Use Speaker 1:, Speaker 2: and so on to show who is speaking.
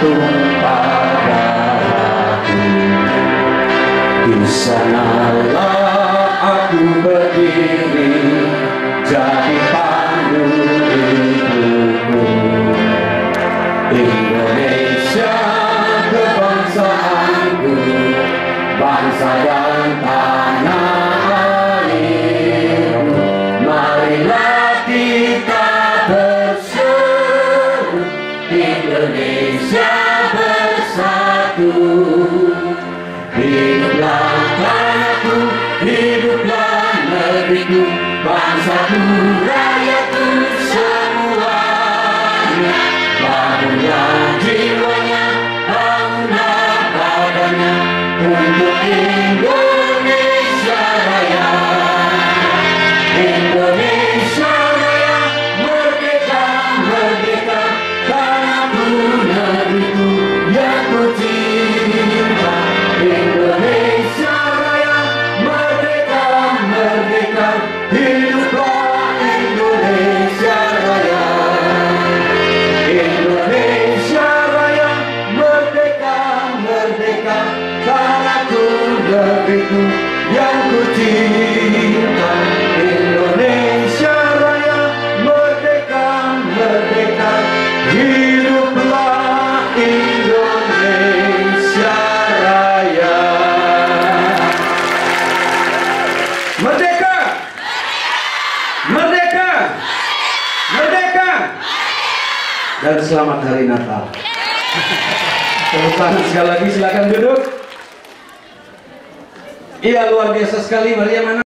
Speaker 1: tumpah darahku Di sanalah aku berdiri Jadi pandu Indonesia kebangsaanku Bangsa dan Indonesia bersatu. Hiduplah tanahku, hiduplah negeriku Bangsaku, negeriku yang ku cinta Indonesia Raya Merdeka, merdeka Hiduplah Indonesia Raya Merdeka! Merdeka! Merdeka! Dan selamat hari Natal. Tepuk tangan sekali lagi silakan duduk. Iya luar biasa sekali Maria mana?